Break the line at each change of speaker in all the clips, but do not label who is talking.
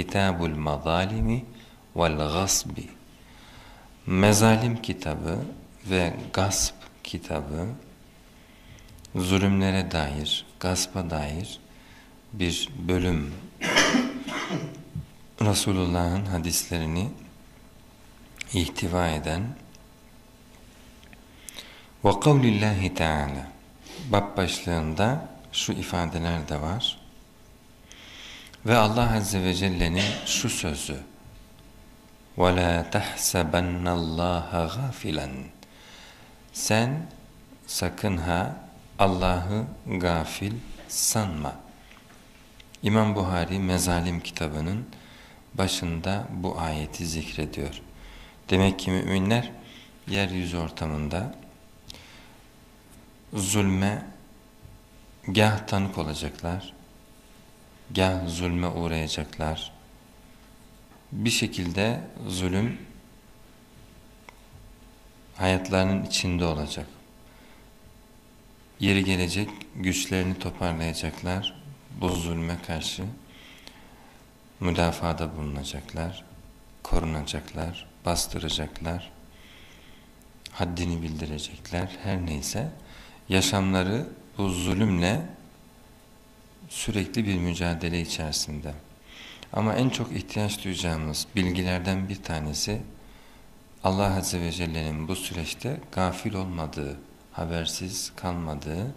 Kitabul Mazalimi vel Gasbi. Mezalim kitabı ve gasp kitabı zulümlere dair, gaspa dair bir bölüm. Resulullah'ın hadislerini ihtiva eden ve kavlillahi teala bab başlığında şu ifadeler de var ve Allah Azze ve Celle'nin şu sözü وَلَا تَحْسَبَنَّ اللّٰهَ غَافِلًا Sen sakın ha Allah'ı gafil sanma. İmam Buhari Mezalim kitabının başında bu ayeti zikrediyor. Demek ki müminler yeryüzü ortamında zulme gah tanık olacaklar, gah zulme uğrayacaklar. Bir şekilde zulüm hayatlarının içinde olacak. Yeri gelecek güçlerini toparlayacaklar. Bu zulme karşı müdafada bulunacaklar, korunacaklar, bastıracaklar, haddini bildirecekler, her neyse yaşamları bu zulümle sürekli bir mücadele içerisinde. Ama en çok ihtiyaç duyacağımız bilgilerden bir tanesi Allah Azze ve Celle'nin bu süreçte gafil olmadığı, habersiz kalmadığı,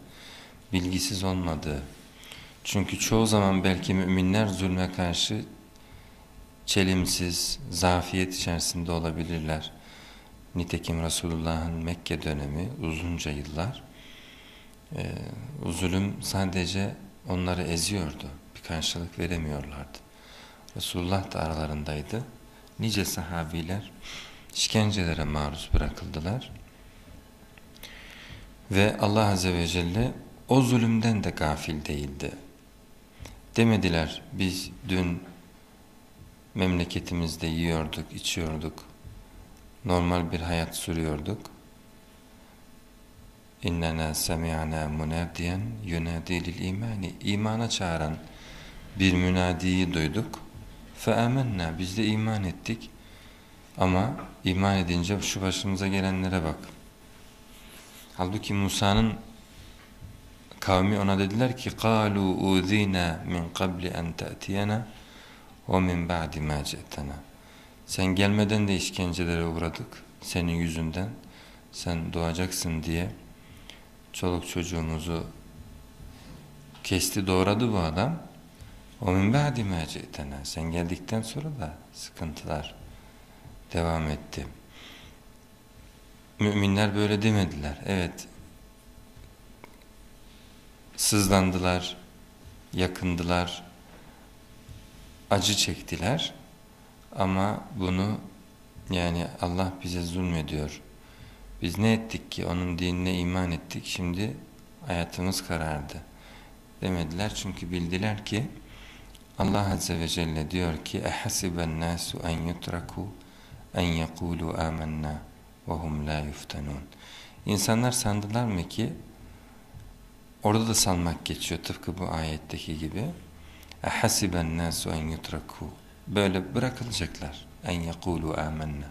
bilgisiz olmadığı. Çünkü çoğu zaman belki müminler zulme karşı çelimsiz, zafiyet içerisinde olabilirler. Nitekim Resulullah'ın Mekke dönemi uzunca yıllar e, zulüm sadece onları eziyordu. Bir karşılık veremiyorlardı. Resulullah da aralarındaydı. Nice sahabiler işkencelere maruz bırakıldılar. Ve Allah Azze ve Celle o zulümden de gafil değildi. Demediler biz dün memleketimizde yiyorduk, içiyorduk, normal bir hayat sürüyorduk. İnnena semi'ana munadiyen yunadi lil imani imana çağıran bir münadiyi duyduk. Fe amennâ biz de iman ettik. Ama iman edince şu başımıza gelenlere bak. Halbuki Musa'nın kavmi ona dediler ki قَالُوا اُذ۪ينَا مِنْ قَبْلِ اَنْ تَأْتِيَنَا وَمِنْ بَعْدِ مَا جَئْتَنَا Sen gelmeden de işkencelere uğradık senin yüzünden. Sen doğacaksın diye çoluk çocuğumuzu kesti doğradı bu adam. O min ba'di mecitena. Sen geldikten sonra da sıkıntılar devam etti. Müminler böyle demediler. Evet. Sızlandılar, yakındılar, acı çektiler ama bunu yani Allah bize zulmediyor Biz ne ettik ki onun dinine iman ettik şimdi hayatımız karardı demediler çünkü bildiler ki Allah Azze ve Celle diyor ki اَحَسِبَ النَّاسُ اَنْ يُتْرَكُوا اَنْ يَقُولُوا آمَنَّا وَهُمْ لَا يُفْتَنُونَ İnsanlar sandılar mı ki orada da salmak geçiyor tıpkı bu ayetteki gibi اَحَسِبَ النَّاسُ اَنْ يُتْرَكُوا Böyle bırakılacaklar en yekulu amennâ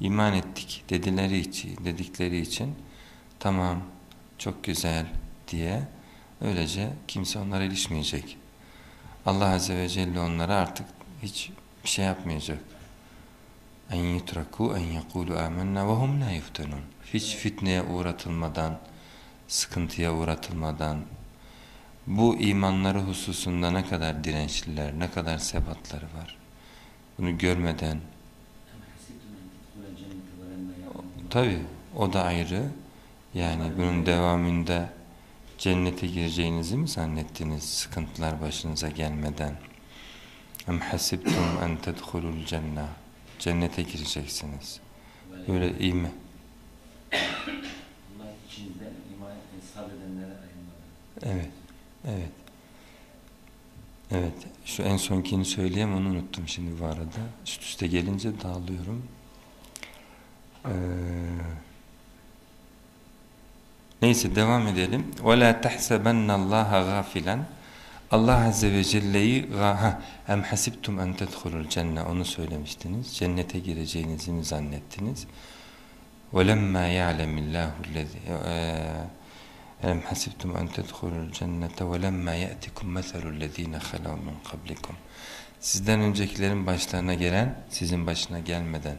iman ettik dedileri için, dedikleri için tamam çok güzel diye öylece kimse onlara ilişmeyecek. Allah Azze ve Celle onlara artık hiç bir şey yapmayacak. En yutraku en yekulu amennâ ve hum la yuftanun. Hiç fitneye uğratılmadan, sıkıntıya uğratılmadan, bu imanları hususunda ne kadar dirençliler, ne kadar sebatları var. Bunu görmeden, tabi o da ayrı. Yani bunun devamında cennete gireceğinizi mi zannettiniz sıkıntılar başınıza gelmeden? Em hasibtum en tedhulul cennet. Cennete gireceksiniz. Öyle iyi mi? Evet. Evet. Evet. Şu en sonkini söyleyeyim onu unuttum şimdi bu arada. Üst üste gelince dağılıyorum. Ee, neyse devam edelim. وَلَا تَحْسَبَنَّ اللّٰهَ غَافِلًا Allah Azze ve Celle'yi ha, em hasibtum en tedhulul cenne onu söylemiştiniz. Cennete gireceğinizi mi zannettiniz? وَلَمَّا يَعْلَمِ اللّٰهُ الَّذِي اَلَمْ حَسِبْتُمْ اَنْ تَدْخُلُوا الْجَنَّةَ وَلَمَّا يَأْتِكُمْ مَثَلُ الَّذ۪ينَ خَلَوْا مِنْ قَبْلِكُمْ Sizden öncekilerin başlarına gelen, sizin başına gelmeden.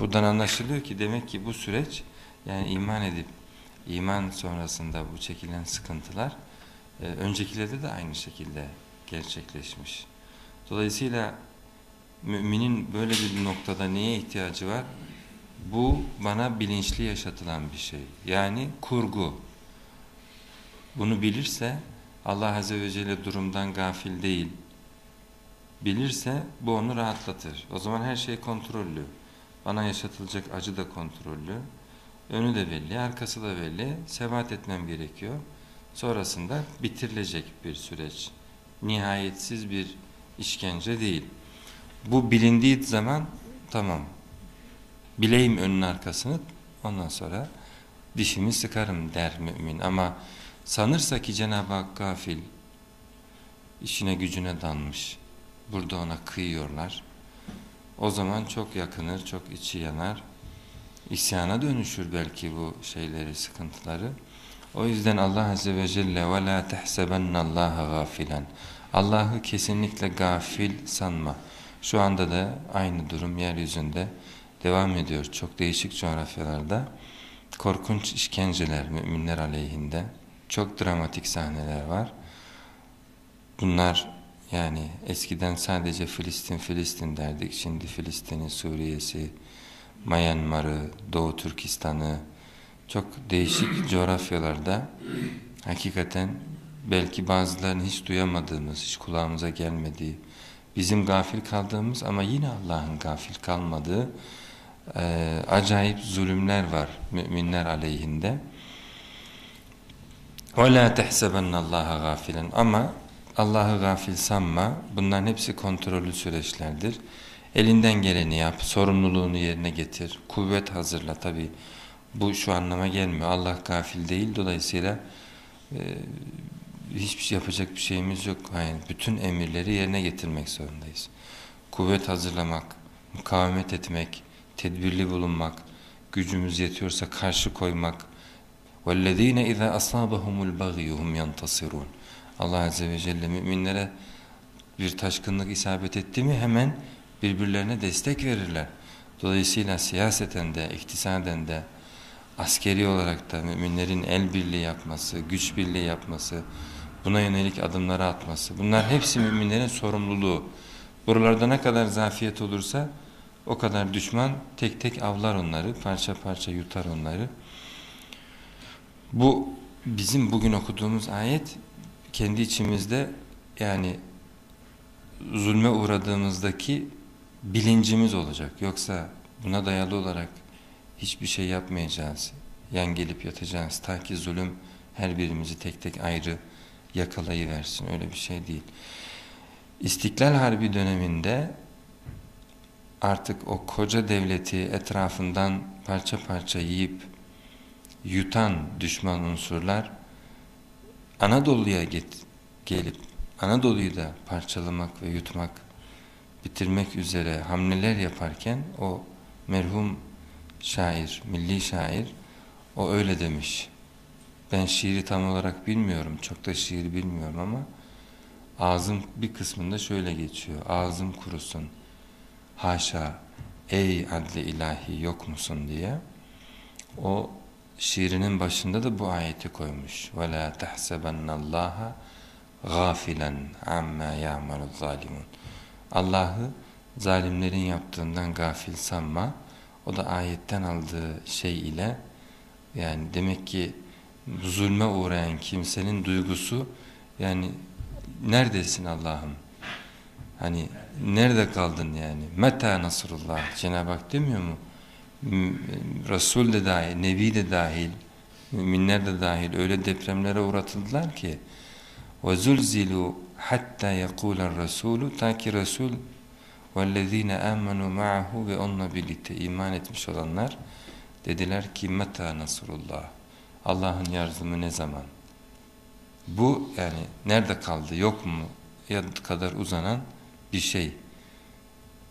Buradan anlaşılıyor ki demek ki bu süreç, yani iman edip, iman sonrasında bu çekilen sıkıntılar, e, öncekilerde de aynı şekilde gerçekleşmiş. Dolayısıyla müminin böyle bir noktada neye ihtiyacı var? Bu bana bilinçli yaşatılan bir şey. Yani kurgu. Bunu bilirse Allah Azze ve Celle durumdan gafil değil. Bilirse bu onu rahatlatır. O zaman her şey kontrollü. Bana yaşatılacak acı da kontrollü. Önü de belli, arkası da belli. Sebat etmem gerekiyor. Sonrasında bitirilecek bir süreç. Nihayetsiz bir işkence değil. Bu bilindiği zaman tamam bileyim önün arkasını ondan sonra dişimi sıkarım der mümin ama sanırsa ki Cenab-ı Hak gafil işine gücüne danmış burada ona kıyıyorlar o zaman çok yakınır çok içi yanar isyana dönüşür belki bu şeyleri sıkıntıları o yüzden Allah Azze ve Celle ve la tehsebennallaha gafilen Allah'ı kesinlikle gafil sanma şu anda da aynı durum yeryüzünde devam ediyor çok değişik coğrafyalarda. Korkunç işkenceler müminler aleyhinde. Çok dramatik sahneler var. Bunlar yani eskiden sadece Filistin Filistin derdik. Şimdi Filistin'i, Suriye'si, Myanmar'ı, Doğu Türkistan'ı çok değişik coğrafyalarda hakikaten belki bazılarını hiç duyamadığımız, hiç kulağımıza gelmediği, bizim gafil kaldığımız ama yine Allah'ın gafil kalmadığı e, acayip zulümler var müminler aleyhinde. وَلَا تَحْسَبَنَّ اللّٰهَ غَافِلًا Ama Allah'ı gafil sanma. Bunların hepsi kontrollü süreçlerdir. Elinden geleni yap, sorumluluğunu yerine getir, kuvvet hazırla tabi. Bu şu anlama gelmiyor. Allah gafil değil. Dolayısıyla e, hiçbir şey yapacak bir şeyimiz yok. Yani bütün emirleri yerine getirmek zorundayız. Kuvvet hazırlamak, mukavemet etmek, tedbirli bulunmak, gücümüz yetiyorsa karşı koymak. وَالَّذ۪ينَ اِذَا أَصَابَهُمُ الْبَغِيُّ هُمْ يَنْتَصِرُونَ Allah Azze ve Celle müminlere bir taşkınlık isabet etti mi hemen birbirlerine destek verirler. Dolayısıyla siyaseten de, iktisaden de, askeri olarak da müminlerin el birliği yapması, güç birliği yapması, buna yönelik adımları atması. Bunlar hepsi müminlerin sorumluluğu. Buralarda ne kadar zafiyet olursa o kadar düşman tek tek avlar onları, parça parça yutar onları. Bu bizim bugün okuduğumuz ayet kendi içimizde yani zulme uğradığımızdaki bilincimiz olacak. Yoksa buna dayalı olarak hiçbir şey yapmayacağız. Yan gelip yatacağız. Ta ki zulüm her birimizi tek tek ayrı yakalayıversin. Öyle bir şey değil. İstiklal Harbi döneminde artık o koca devleti etrafından parça parça yiyip yutan düşman unsurlar Anadolu'ya gelip Anadolu'yu da parçalamak ve yutmak, bitirmek üzere hamleler yaparken o merhum şair, milli şair o öyle demiş. Ben şiiri tam olarak bilmiyorum, çok da şiir bilmiyorum ama ağzım bir kısmında şöyle geçiyor. Ağzım kurusun, haşa ey adli ilahi yok musun diye o şiirinin başında da bu ayeti koymuş. وَلَا تَحْسَبَنَّ اللّٰهَ غَافِلًا عَمَّا يَعْمَلُ الظَّالِمُونَ Allah'ı zalimlerin yaptığından gafil sanma. O da ayetten aldığı şey ile yani demek ki zulme uğrayan kimsenin duygusu yani neredesin Allah'ım? Hani nerede kaldın yani? Meta nasrullah? Cenab-ı Hak demiyor mu? Resul de dahil, Nebi de dahil, müminler de dahil öyle depremlere uğratıldılar ki وَزُلْزِلُوا حَتَّى يَقُولَ الرَّسُولُ Ta ki Resul وَالَّذ۪ينَ آمَنُوا مَعَهُ ve onunla birlikte iman etmiş olanlar dediler ki meta nasrullah Allah'ın yardımı ne zaman Bu yani nerede kaldı yok mu ya kadar uzanan bir şey.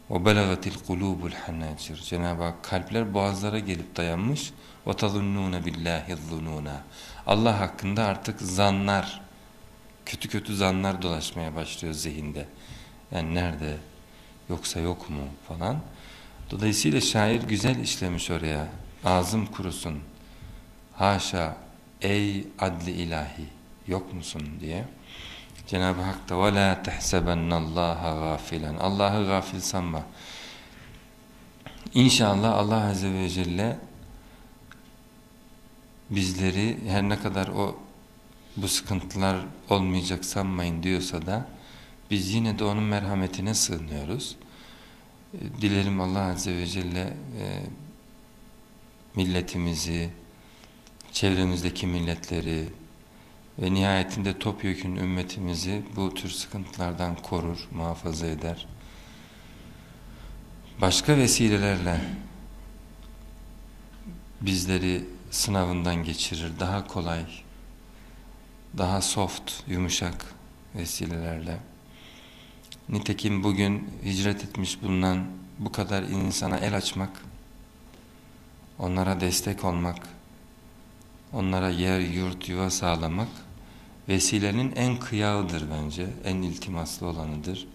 Belagatil kulubul hanacir. Cenab-ı Hak kalpler boğazlara gelip dayanmış. Tazunnune billahi zununa. Allah hakkında artık zanlar, kötü kötü zanlar dolaşmaya başlıyor zihinde. Yani nerede, yoksa yok mu falan. Dolayısıyla şair güzel işlemiş oraya. Ağzım kurusun. Haşa ey adli ilahi yok musun diye. Cenab-ı Hak da وَلَا تَحْسَبَنَّ اللّٰهَ غَافِلًا Allah'ı gafil sanma. İnşallah Allah Azze ve Celle bizleri her ne kadar o bu sıkıntılar olmayacak sanmayın diyorsa da biz yine de onun merhametine sığınıyoruz. Dilerim Allah Azze ve Celle e, milletimizi, çevremizdeki milletleri ve nihayetinde topyekun ümmetimizi bu tür sıkıntılardan korur, muhafaza eder. Başka vesilelerle bizleri sınavından geçirir, daha kolay, daha soft, yumuşak vesilelerle. Nitekim bugün hicret etmiş bulunan bu kadar insana el açmak, onlara destek olmak, onlara yer, yurt, yuva sağlamak vesilenin en kıyağıdır bence, en iltimaslı olanıdır.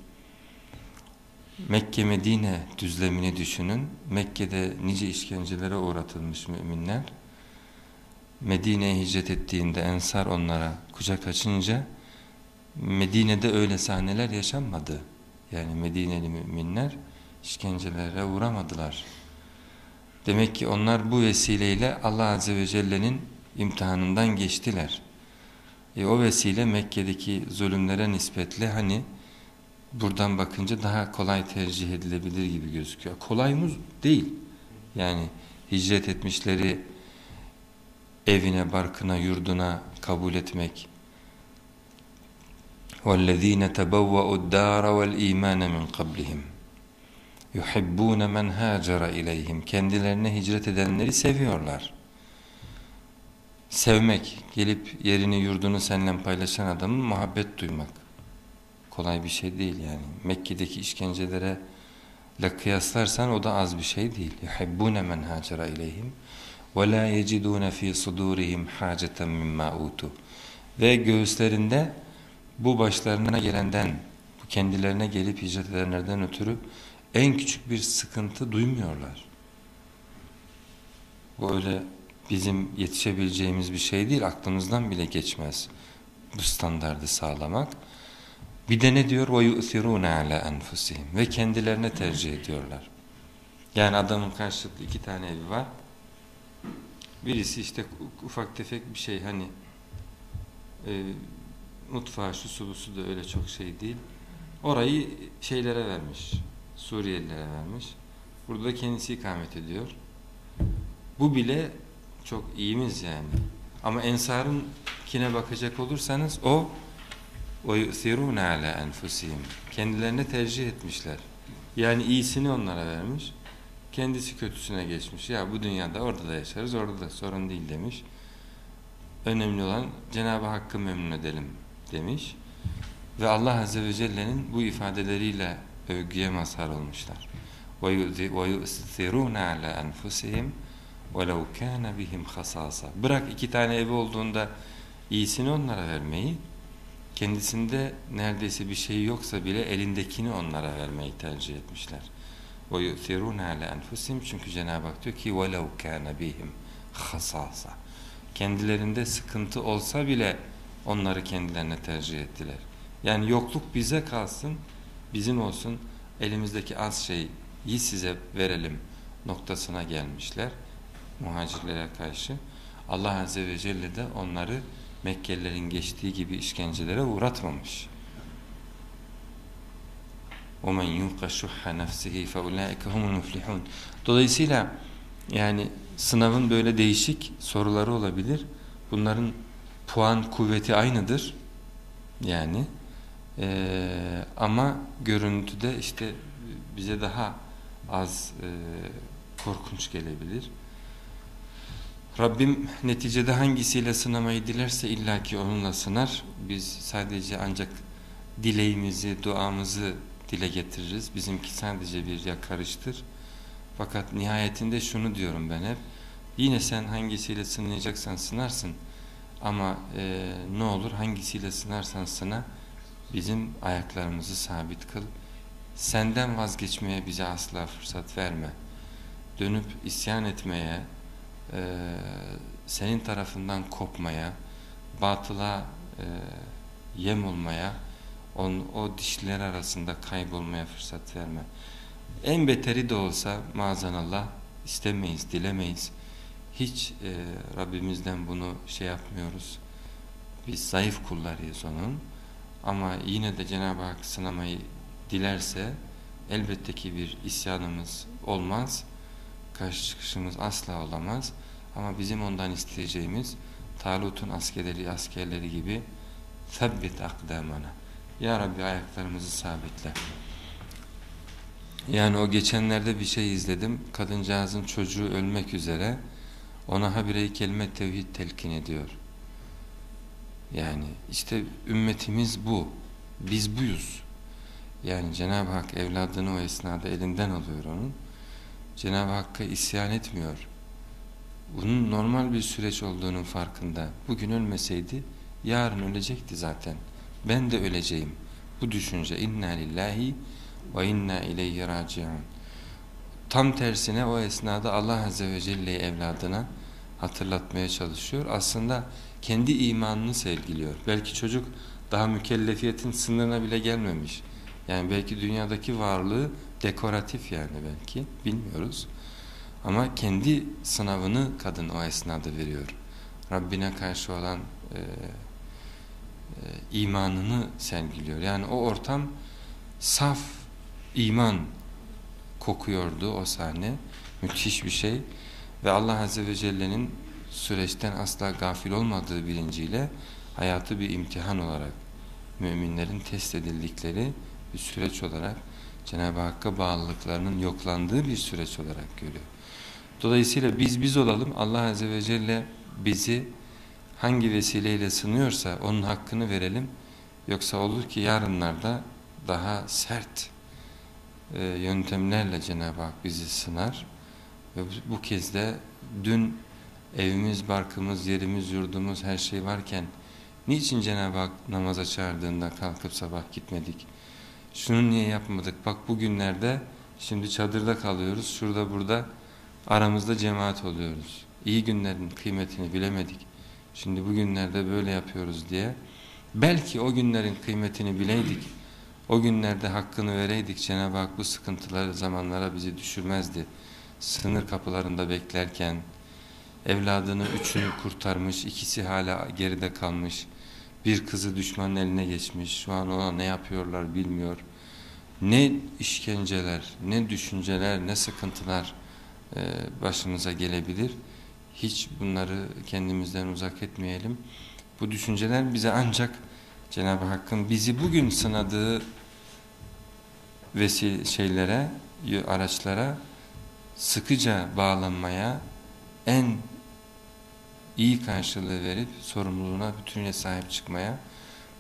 Mekke Medine düzlemini düşünün. Mekke'de nice işkencelere uğratılmış müminler. Medine'ye hicret ettiğinde Ensar onlara kucak açınca Medine'de öyle sahneler yaşanmadı. Yani Medineli müminler işkencelere uğramadılar. Demek ki onlar bu vesileyle Allah Azze ve Celle'nin imtihanından geçtiler. E o vesile Mekke'deki zulümlere nispetle hani buradan bakınca daha kolay tercih edilebilir gibi gözüküyor. Kolay mı? Değil. Yani hicret etmişleri evine, barkına, yurduna kabul etmek. وَالَّذ۪ينَ تَبَوَّأُوا الدَّارَ وَالْا۪يمَانَ مِنْ قَبْلِهِمْ يُحِبُّونَ مَنْ هَاجَرَ اِلَيْهِمْ Kendilerine hicret edenleri seviyorlar. Sevmek, gelip yerini yurdunu seninle paylaşan adamın muhabbet duymak. Kolay bir şey değil yani. Mekke'deki işkencelere ile kıyaslarsan o da az bir şey değil. يُحِبُّونَ مَنْ هَاجَرَ اِلَيْهِمْ وَلَا يَجِدُونَ ف۪ي صُدُورِهِمْ حَاجَةً مِمَّا اُوتُوا Ve göğüslerinde bu başlarına gelenden, bu kendilerine gelip hicret edenlerden ötürü en küçük bir sıkıntı duymuyorlar. Bu öyle bizim yetişebileceğimiz bir şey değil, aklımızdan bile geçmez bu standardı sağlamak. Bir de ne diyor? وَيُؤْثِرُونَ عَلَى أَنْفُسِهِمْ Ve kendilerine tercih ediyorlar. Yani adamın karşılıklı iki tane evi var. Birisi işte ufak tefek bir şey hani e, mutfağı şu sulusu da öyle çok şey değil. Orayı şeylere vermiş. Suriyelilere vermiş. Burada da kendisi ikamet ediyor. Bu bile çok iyimiz yani. Ama Ensar'ın kine bakacak olursanız o وَيُؤْثِرُونَ عَلَى أَنْفُسِهِمْ Kendilerine tercih etmişler. Yani iyisini onlara vermiş. Kendisi kötüsüne geçmiş. Ya bu dünyada orada da yaşarız, orada da sorun değil demiş. Önemli olan Cenab-ı Hakk'ı memnun edelim demiş. Ve Allah Azze ve Celle'nin bu ifadeleriyle övgüye mazhar olmuşlar. وَيُؤْثِرُونَ عَلَى أَنْفُسِهِمْ وَلَوْ كَانَ بِهِمْ خَصَاصًا Bırak iki tane evi olduğunda iyisini onlara vermeyi, kendisinde neredeyse bir şey yoksa bile elindekini onlara vermeyi tercih etmişler. وَيُؤْثِرُونَ عَلَى أَنْفُسِهِمْ Çünkü Cenab-ı Hak diyor ki وَلَوْ كَانَ بِهِمْ خَصَاصًا Kendilerinde sıkıntı olsa bile onları kendilerine tercih ettiler. Yani yokluk bize kalsın, bizim olsun, elimizdeki az şeyi size verelim noktasına gelmişler muhacirlere karşı. Allah Azze ve Celle de onları Mekkelilerin geçtiği gibi işkencelere uğratmamış. وَمَنْ يُوقَ شُحَّ نَفْسِهِ فَاُولَٰئِكَ هُمُ الْمُفْلِحُونَ Dolayısıyla yani sınavın böyle değişik soruları olabilir. Bunların puan kuvveti aynıdır. Yani ee, ama görüntüde işte bize daha az e, korkunç gelebilir. Rabbim neticede hangisiyle sınamayı dilerse illaki onunla sınar. Biz sadece ancak dileğimizi, duamızı dile getiririz. Bizimki sadece bir yakarıştır. Fakat nihayetinde şunu diyorum ben hep. Yine sen hangisiyle sınayacaksan sınarsın. Ama e, ne olur hangisiyle sınarsan sına bizim ayaklarımızı sabit kıl. Senden vazgeçmeye bize asla fırsat verme. Dönüp isyan etmeye, e, senin tarafından kopmaya, batıla e, yem olmaya, on, o dişler arasında kaybolmaya fırsat verme. En beteri de olsa maazanallah istemeyiz, dilemeyiz. Hiç e, Rabbimizden bunu şey yapmıyoruz. Biz zayıf kullarıyız onun. Ama yine de Cenab-ı Hak sınamayı dilerse elbette ki bir isyanımız olmaz. Karşı çıkışımız asla olamaz. Ama bizim ondan isteyeceğimiz Talut'un askerleri, askerleri gibi Febbit akdamana. Ya Rabbi ayaklarımızı sabitle. Yani o geçenlerde bir şey izledim. Kadıncağızın çocuğu ölmek üzere ona habire kelime tevhid telkin ediyor. Yani işte ümmetimiz bu. Biz buyuz. Yani Cenab-ı Hak evladını o esnada elinden alıyor onun. Cenab-ı Hakk'a isyan etmiyor. Bunun normal bir süreç olduğunun farkında. Bugün ölmeseydi yarın ölecekti zaten. Ben de öleceğim. Bu düşünce inna lillahi ve inna ileyhi raciun. Tam tersine o esnada Allah Azze ve Celle'yi evladına hatırlatmaya çalışıyor. Aslında kendi imanını sergiliyor. Belki çocuk daha mükellefiyetin sınırına bile gelmemiş. Yani belki dünyadaki varlığı dekoratif yani belki bilmiyoruz. Ama kendi sınavını kadın o esnada veriyor. Rabbine karşı olan e, e, imanını sergiliyor. Yani o ortam saf iman kokuyordu o sahne. Müthiş bir şey. Ve Allah Azze ve Celle'nin süreçten asla gafil olmadığı bilinciyle hayatı bir imtihan olarak müminlerin test edildikleri bir süreç olarak Cenab-ı Hakk'a bağlılıklarının yoklandığı bir süreç olarak görüyor. Dolayısıyla biz biz olalım Allah Azze ve Celle bizi hangi vesileyle sınıyorsa onun hakkını verelim. Yoksa olur ki yarınlarda daha sert e, yöntemlerle Cenab-ı Hak bizi sınar. Ve bu, kez de dün evimiz, barkımız, yerimiz, yurdumuz her şey varken niçin Cenab-ı Hak namaza çağırdığında kalkıp sabah gitmedik? Şunu niye yapmadık? Bak bugünlerde şimdi çadırda kalıyoruz. Şurada burada aramızda cemaat oluyoruz. İyi günlerin kıymetini bilemedik. Şimdi bugünlerde böyle yapıyoruz diye. Belki o günlerin kıymetini bileydik. O günlerde hakkını vereydik Cenab-ı Hak bu sıkıntıları zamanlara bizi düşürmezdi. Sınır kapılarında beklerken evladını üçünü kurtarmış, ikisi hala geride kalmış. Bir kızı düşmanın eline geçmiş. Şu an ona ne yapıyorlar bilmiyor. Ne işkenceler, ne düşünceler, ne sıkıntılar e, başımıza gelebilir. Hiç bunları kendimizden uzak etmeyelim. Bu düşünceler bize ancak Cenab-ı Hakk'ın bizi bugün sınadığı vesil şeylere, araçlara sıkıca bağlanmaya, en iyi karşılığı verip sorumluluğuna bütünüyle sahip çıkmaya,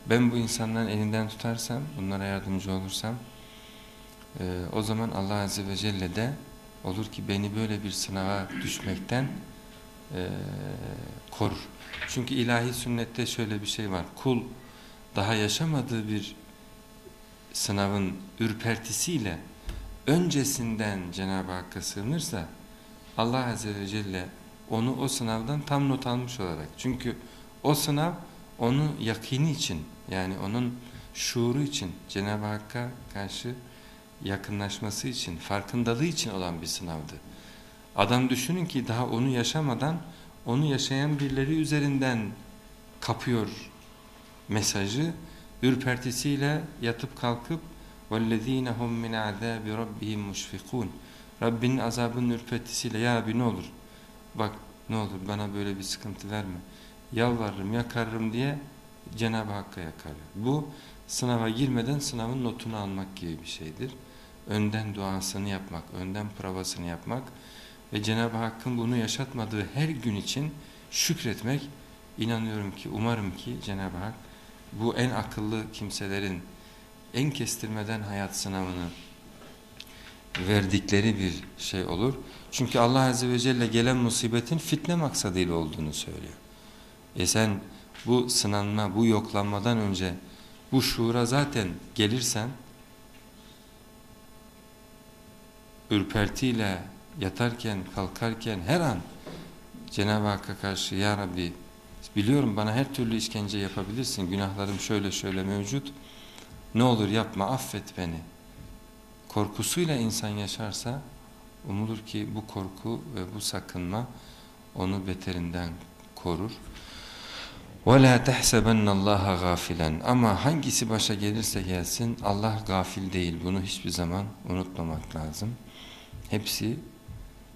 ben bu insanların elinden tutarsam, bunlara yardımcı olursam, e, o zaman Allah Azze ve Celle de olur ki beni böyle bir sınava düşmekten e, korur. Çünkü ilahi sünnette şöyle bir şey var. Kul daha yaşamadığı bir sınavın ürpertisiyle öncesinden Cenab-ı Hakk'a sığınırsa Allah Azze ve Celle onu o sınavdan tam not almış olarak. Çünkü o sınav onu yakini için yani onun şuuru için Cenab-ı Hakk'a karşı yakınlaşması için, farkındalığı için olan bir sınavdı. Adam düşünün ki daha onu yaşamadan onu yaşayan birileri üzerinden kapıyor mesajı. Ürpertisiyle yatıp kalkıp وَالَّذ۪ينَ هُمْ مِنْ عَذَابِ رَبِّهِمْ مُشْفِقُونَ Rabbinin azabının ürpertisiyle ya abi ne olur bak ne olur bana böyle bir sıkıntı verme yalvarırım yakarırım diye Cenab-ı Hakk'a yakarıyor. Bu sınava girmeden sınavın notunu almak gibi bir şeydir. Önden duasını yapmak, önden provasını yapmak ve Cenab-ı Hakk'ın bunu yaşatmadığı her gün için şükretmek inanıyorum ki umarım ki Cenab-ı Hak bu en akıllı kimselerin en kestirmeden hayat sınavını verdikleri bir şey olur. Çünkü Allah Azze ve Celle gelen musibetin fitne maksadıyla olduğunu söylüyor. E sen bu sınanma, bu yoklanmadan önce bu şuura zaten gelirsen ürpertiyle yatarken, kalkarken her an Cenab-ı Hakk'a karşı Ya Rabbi biliyorum bana her türlü işkence yapabilirsin, günahlarım şöyle şöyle mevcut. Ne olur yapma, affet beni. Korkusuyla insan yaşarsa umulur ki bu korku ve bu sakınma onu beterinden korur. وَلَا تَحْسَبَنَّ اللّٰهَ غَافِلًا Ama hangisi başa gelirse gelsin Allah gafil değil. Bunu hiçbir zaman unutmamak lazım. Hepsi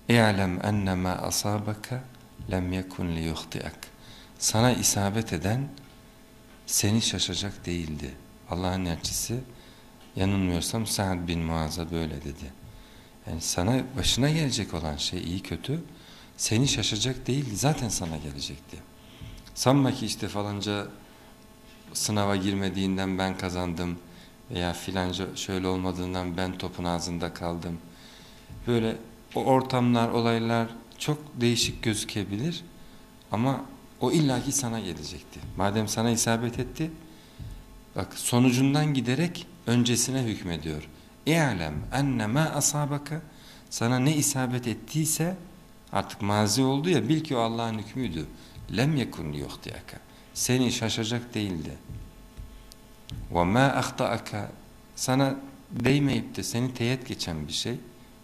اِعْلَمْ اَنَّمَا أَصَابَكَ لَمْ يَكُنْ لِيُخْتِئَكَ Sana isabet eden seni şaşacak değildi. Allah'ın elçisi yanılmıyorsam Sa'd bin Muaz'a böyle dedi. Yani sana başına gelecek olan şey iyi kötü seni şaşacak değildi. Zaten sana gelecekti. Sanma ki işte falanca sınava girmediğinden ben kazandım veya filanca şöyle olmadığından ben topun ağzında kaldım. Böyle o ortamlar, olaylar çok değişik gözükebilir ama o illaki sana gelecekti. Madem sana isabet etti, bak sonucundan giderek öncesine hükmediyor. İ'lem ennema asabaka sana ne isabet ettiyse artık mazi oldu ya bil ki o Allah'ın hükmüydü lem yekun yuhtiyaka. Seni şaşacak değildi. Ve ma ahtaaka sana değmeyip de seni teyit geçen bir şey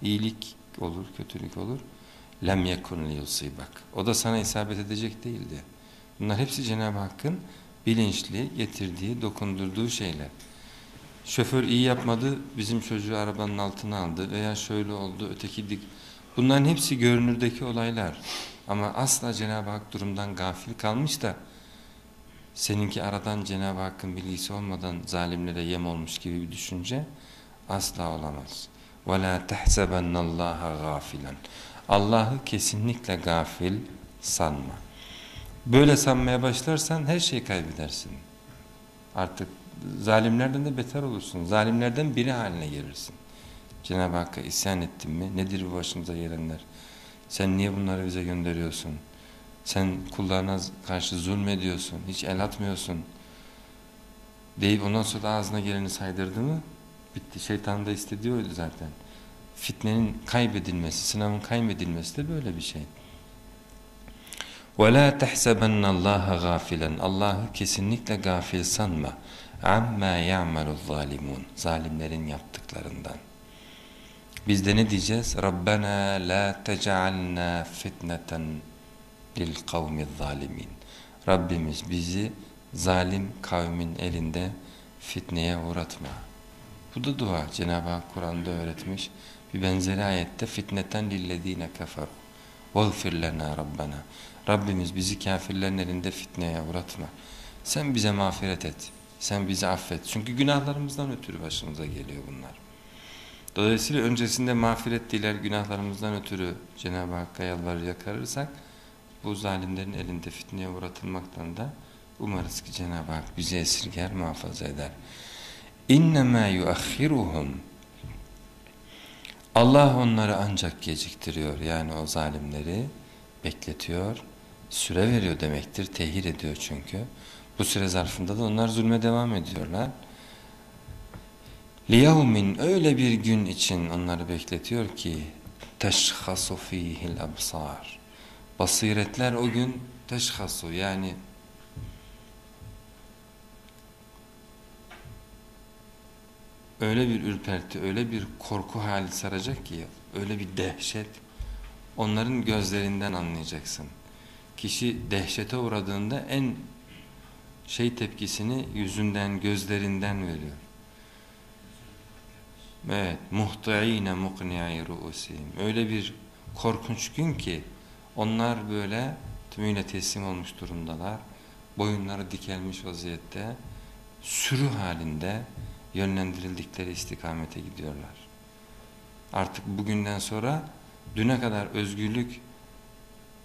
iyilik olur, kötülük olur. Lem yekun liyusibak. O da sana isabet edecek değildi. Bunlar hepsi Cenab-ı Hakk'ın bilinçli getirdiği, dokundurduğu şeyler Şoför iyi yapmadı, bizim çocuğu arabanın altına aldı veya şöyle oldu, öteki dik. Bunların hepsi görünürdeki olaylar. Ama asla Cenab-ı Hak durumdan gafil kalmış da seninki aradan Cenab-ı Hakk'ın bilgisi olmadan zalimlere yem olmuş gibi bir düşünce asla olamaz. وَلَا تَحْسَبَنَّ اللّٰهَ غَافِلًا Allah'ı kesinlikle gafil sanma. Böyle sanmaya başlarsan her şeyi kaybedersin. Artık zalimlerden de beter olursun. Zalimlerden biri haline gelirsin. Cenab-ı Hakk'a isyan ettin mi? Nedir bu başımıza gelenler? Sen niye bunları bize gönderiyorsun? Sen kullarına karşı zulmediyorsun, hiç el atmıyorsun. Deyip ondan sonra ağzına geleni saydırdı mı? Bitti. Şeytan da istediyordu zaten. Fitnenin kaybedilmesi, sınavın kaybedilmesi de böyle bir şey. وَلَا تَحْسَبَنَّ اللّٰهَ غَافِلًا Allah'ı kesinlikle gafil sanma. amma ya'maluz zalimun zalimlerin yaptıklarından. Biz de ne diyeceğiz? Rabbena la tec'alna fitneten lil kavmiz zalimin. Rabbimiz bizi zalim kavmin elinde fitneye uğratma. Bu da dua Cenab-ı Hak Kur'an'da öğretmiş. Bir benzeri ayette fitneten lillezine keferu. Vagfir lena Rabbena. Rabbimiz bizi kafirlerin elinde fitneye uğratma. Sen bize mağfiret et. Sen bizi affet. Çünkü günahlarımızdan ötürü başımıza geliyor bunlar. Dolayısıyla öncesinde mağfiret diler günahlarımızdan ötürü Cenab-ı Hakk'a yalvarır yakarırsak bu zalimlerin elinde fitneye uğratılmaktan da umarız ki Cenab-ı Hak bizi esirger muhafaza eder. İnnemâ yuakhiruhum Allah onları ancak geciktiriyor yani o zalimleri bekletiyor, süre veriyor demektir, tehir ediyor çünkü. Bu süre zarfında da onlar zulme devam ediyorlar. Liyavmin öyle bir gün için onları bekletiyor ki teşhasu fihil absar. Basiretler o gün teşhasu yani öyle bir ürperti, öyle bir korku hali saracak ki, öyle bir dehşet onların gözlerinden anlayacaksın. Kişi dehşete uğradığında en şey tepkisini yüzünden, gözlerinden veriyor. Evet, muhtaine mukni'i ruusihim. Öyle bir korkunç gün ki onlar böyle tümüyle teslim olmuş durumdalar. Boyunları dikelmiş vaziyette, sürü halinde yönlendirildikleri istikamete gidiyorlar. Artık bugünden sonra düne kadar özgürlük,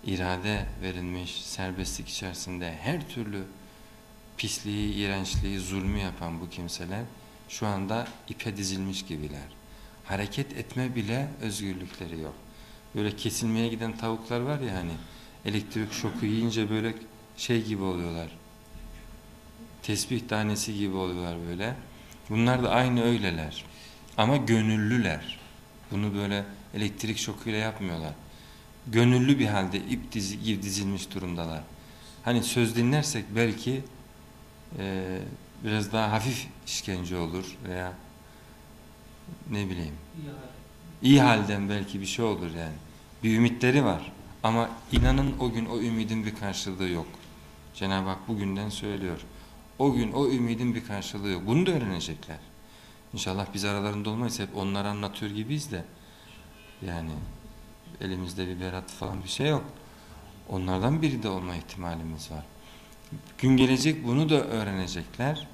irade verilmiş, serbestlik içerisinde her türlü pisliği, iğrençliği, zulmü yapan bu kimseler şu anda ipe dizilmiş gibiler. Hareket etme bile özgürlükleri yok. Böyle kesilmeye giden tavuklar var ya hani elektrik şoku yiyince böyle şey gibi oluyorlar. Tesbih tanesi gibi oluyorlar böyle. Bunlar da aynı öyleler. Ama gönüllüler. Bunu böyle elektrik şokuyla yapmıyorlar. Gönüllü bir halde ip dizi, dizilmiş durumdalar. Hani söz dinlersek belki e, biraz daha hafif işkence olur veya ne bileyim iyi halden belki bir şey olur yani. Bir ümitleri var ama inanın o gün o ümidin bir karşılığı yok. Cenab-ı Hak bugünden söylüyor. O gün o ümidin bir karşılığı yok. Bunu da öğrenecekler. İnşallah biz aralarında olmayız. Hep onları anlatıyor gibiyiz de. Yani elimizde bir berat falan bir şey yok. Onlardan biri de olma ihtimalimiz var. Gün gelecek bunu da öğrenecekler.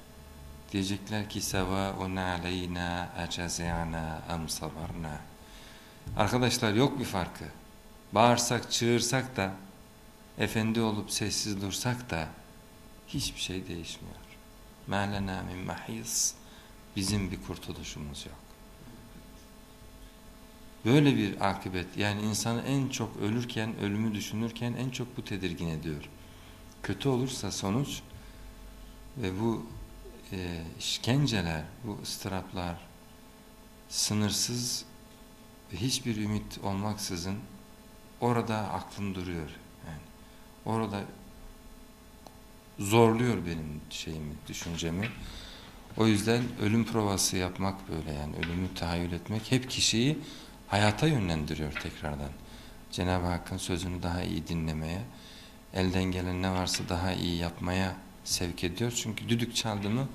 Diyecekler ki sevaun aleyna ecezana am sabarna. Arkadaşlar yok bir farkı. Bağırsak, çığırsak da efendi olup sessiz dursak da hiçbir şey değişmiyor. Mâlenâ min mahis. Bizim bir kurtuluşumuz yok. Böyle bir akıbet yani insanı en çok ölürken, ölümü düşünürken en çok bu tedirgin ediyor. Kötü olursa sonuç ve bu e, işkenceler, bu ıstıraplar sınırsız ve hiçbir ümit olmaksızın orada aklım duruyor. Yani orada zorluyor benim şeyimi, düşüncemi. O yüzden ölüm provası yapmak böyle yani ölümü tahayyül etmek hep kişiyi hayata yönlendiriyor tekrardan. Cenab-ı Hakk'ın sözünü daha iyi dinlemeye, elden gelen ne varsa daha iyi yapmaya sevk ediyor. Çünkü düdük çaldı mı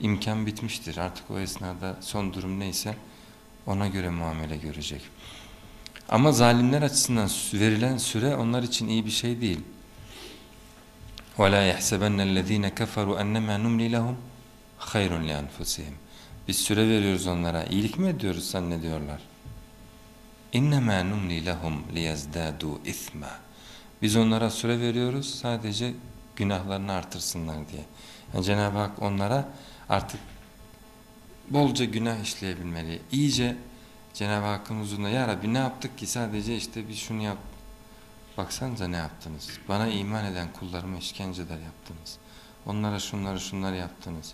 imkan bitmiştir. Artık o esnada son durum neyse ona göre muamele görecek. Ama zalimler açısından verilen süre onlar için iyi bir şey değil. وَلَا يَحْسَبَنَّ الَّذ۪ينَ كَفَرُوا اَنَّمَا نُمْلِ لَهُمْ خَيْرٌ لِأَنْفُسِهِمْ Biz süre veriyoruz onlara. İyilik mi ediyoruz zannediyorlar? اِنَّمَا نُمْلِ لَهُمْ لِيَزْدَادُوا اِثْمًا biz onlara süre veriyoruz sadece günahlarını artırsınlar diye. Yani Cenab-ı Hak onlara artık bolca günah işleyebilmeli. İyice Cenab-ı Hakk'ın huzurunda ya Rabbi ne yaptık ki sadece işte bir şunu yap. Baksanıza ne yaptınız. Bana iman eden kullarıma işkenceler yaptınız. Onlara şunları şunları yaptınız.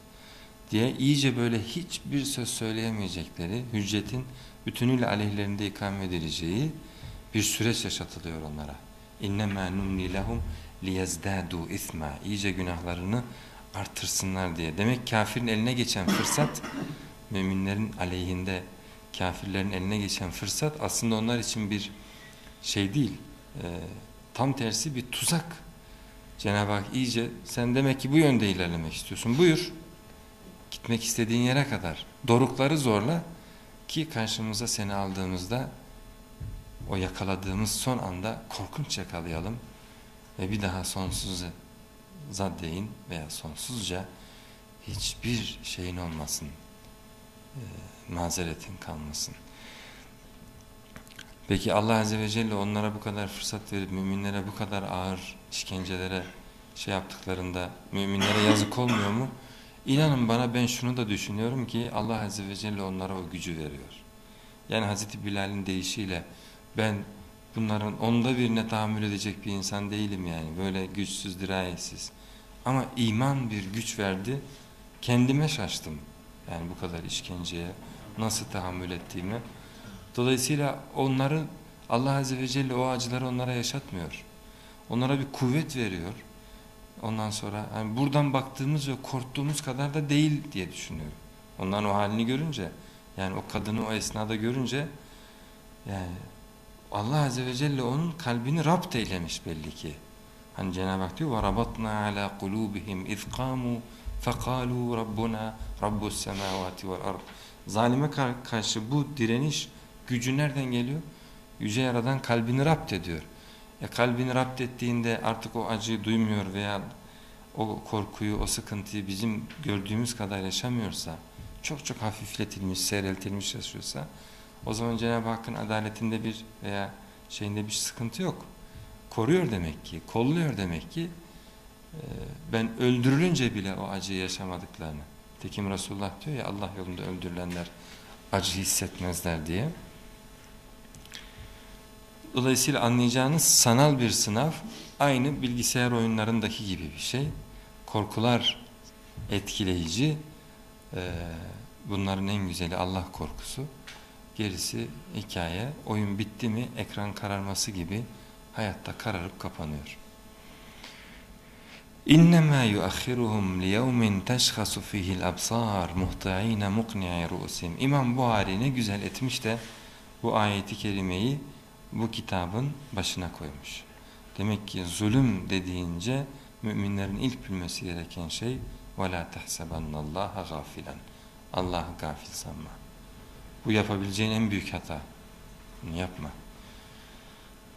Diye iyice böyle hiçbir söz söyleyemeyecekleri hüccetin bütünüyle aleyhlerinde ikame edileceği bir süreç yaşatılıyor onlara. İnnemâ numli lehum liyezdâdû isma. İyice günahlarını artırsınlar diye. Demek kafirin eline geçen fırsat müminlerin aleyhinde kafirlerin eline geçen fırsat aslında onlar için bir şey değil. E, tam tersi bir tuzak. Cenab-ı Hak iyice sen demek ki bu yönde ilerlemek istiyorsun. Buyur. Gitmek istediğin yere kadar. Dorukları zorla ki karşımıza seni aldığımızda o yakaladığımız son anda korkunç yakalayalım ve bir daha sonsuza değin veya sonsuzca hiçbir şeyin olmasın, e, mazeretin kalmasın. Peki Allah Azze ve Celle onlara bu kadar fırsat verip müminlere bu kadar ağır işkencelere şey yaptıklarında müminlere yazık olmuyor mu? İnanın bana ben şunu da düşünüyorum ki Allah Azze ve Celle onlara o gücü veriyor. Yani Hazreti Bilal'in deyişiyle ben bunların onda birine tahammül edecek bir insan değilim yani. Böyle güçsüz, dirayetsiz. Ama iman bir güç verdi. Kendime şaştım. Yani bu kadar işkenceye nasıl tahammül ettiğimi. Dolayısıyla onları Allah Azze ve Celle o acıları onlara yaşatmıyor. Onlara bir kuvvet veriyor. Ondan sonra yani buradan baktığımız ve korktuğumuz kadar da değil diye düşünüyorum. Onların o halini görünce yani o kadını o esnada görünce yani Allah Azze ve Celle onun kalbini rapt eylemiş belli ki. Hani Cenab-ı Hak diyor وَرَبَطْنَا عَلَى قُلُوبِهِمْ اِذْ قَامُوا فَقَالُوا رَبُّنَا رَبُّ السَّمَاوَاتِ وَالْأَرْضِ Zalime karşı bu direniş gücü nereden geliyor? Yüce Yaradan kalbini rapt ediyor. E kalbini rapt ettiğinde artık o acıyı duymuyor veya o korkuyu, o sıkıntıyı bizim gördüğümüz kadar yaşamıyorsa, çok çok hafifletilmiş, seyreltilmiş yaşıyorsa, o zaman Cenab-ı Hakk'ın adaletinde bir veya şeyinde bir sıkıntı yok. Koruyor demek ki, kolluyor demek ki. Ee, ben öldürülünce bile o acıyı yaşamadıklarını. Tekim Resulullah diyor ya Allah yolunda öldürülenler acı hissetmezler diye. Dolayısıyla anlayacağınız sanal bir sınav aynı bilgisayar oyunlarındaki gibi bir şey. Korkular etkileyici. Ee, bunların en güzeli Allah korkusu. Gerisi hikaye. Oyun bitti mi ekran kararması gibi hayatta kararıp kapanıyor. İnnemâ yuakhiruhum liyevmin teşhasu fihil absar muhtaîne mukni'i ru'sim. İmam Buhari ne güzel etmiş de bu ayeti kerimeyi bu kitabın başına koymuş. Demek ki zulüm dediğince müminlerin ilk bilmesi gereken şey وَلَا تَحْسَبَنَّ اللّٰهَ غَافِلًا Allah'ı gafil sanma. Bu yapabileceğin en büyük hata. Bunu yapma.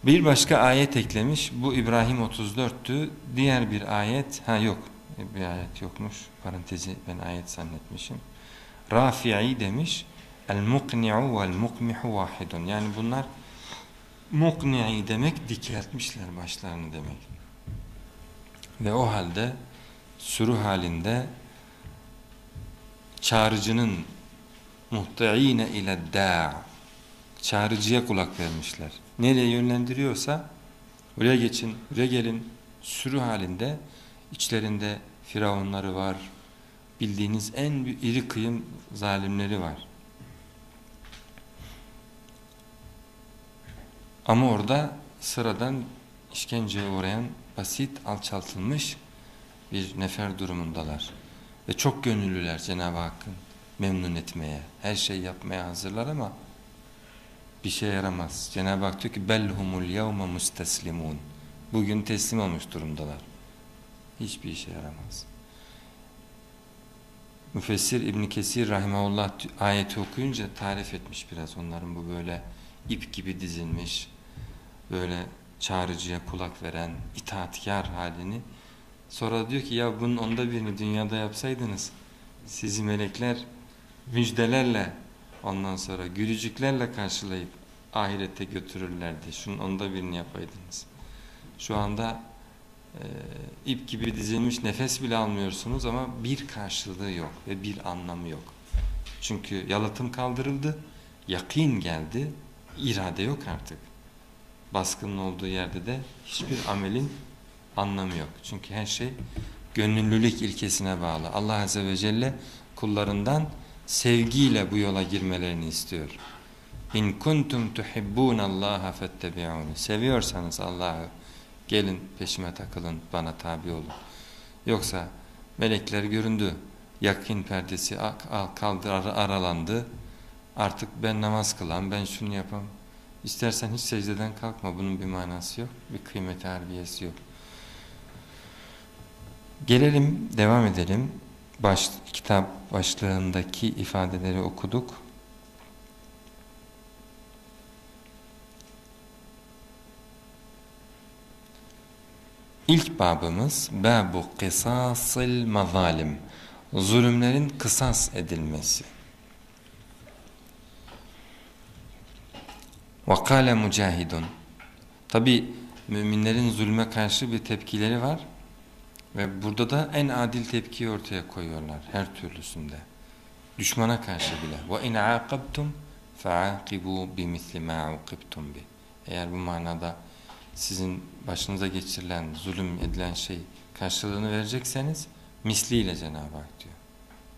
Bir başka ayet eklemiş. Bu İbrahim 34'tü. Diğer bir ayet, ha yok bir ayet yokmuş. Parantezi ben ayet zannetmişim. Rafi'i demiş. El-mukni'u vel-mukmihu vahidun. Yani bunlar mukni'i demek dikeltmişler başlarını demek. Ve o halde sürü halinde çağrıcının muhtaine ile da çağrıcıya kulak vermişler. Nereye yönlendiriyorsa oraya geçin, oraya gelin sürü halinde içlerinde firavunları var. Bildiğiniz en iri kıyım zalimleri var. Ama orada sıradan işkenceye uğrayan basit, alçaltılmış bir nefer durumundalar. Ve çok gönüllüler Cenab-ı Hakk'ın memnun etmeye, her şey yapmaya hazırlar ama bir şey yaramaz. Cenab-ı Hak diyor ki belhumul yevme musteslimun. Bugün teslim olmuş durumdalar. Hiçbir işe yaramaz. Müfessir İbn Kesir rahimahullah ayeti okuyunca tarif etmiş biraz onların bu böyle ip gibi dizilmiş, böyle çağrıcıya kulak veren, itaatkar halini. Sonra diyor ki ya bunun onda birini dünyada yapsaydınız sizi melekler müjdelerle ondan sonra gülücüklerle karşılayıp ahirette götürürlerdi. Şunun onda birini yapaydınız. Şu anda e, ip gibi dizilmiş nefes bile almıyorsunuz ama bir karşılığı yok ve bir anlamı yok. Çünkü yalıtım kaldırıldı, yakin geldi, irade yok artık. Baskının olduğu yerde de hiçbir amelin anlamı yok. Çünkü her şey gönüllülük ilkesine bağlı. Allah Azze ve Celle kullarından sevgiyle bu yola girmelerini istiyor. İn kuntum tuhibbun Allah fettebi'un. Seviyorsanız Allah'ı gelin peşime takılın, bana tabi olun. Yoksa melekler göründü. Yakin perdesi kaldır aralandı. Artık ben namaz kılan, ben şunu yapam. İstersen hiç secdeden kalkma. Bunun bir manası yok. Bir kıymeti harbiyesi yok. Gelelim, devam edelim. Baş, kitap başlığındaki ifadeleri okuduk. İlk babımız Babu kısasıl mazalim zulümlerin kısas edilmesi. Vakale mücahidun Tabi müminlerin zulme karşı bir tepkileri var. Ve burada da en adil tepkiyi ortaya koyuyorlar her türlüsünde. Düşmana karşı bile. Ve in aqabtum fa'aqibu bimisli ma uqibtum bi. Eğer bu manada sizin başınıza geçirilen, zulüm edilen şey karşılığını verecekseniz misliyle Cenab-ı Hak diyor.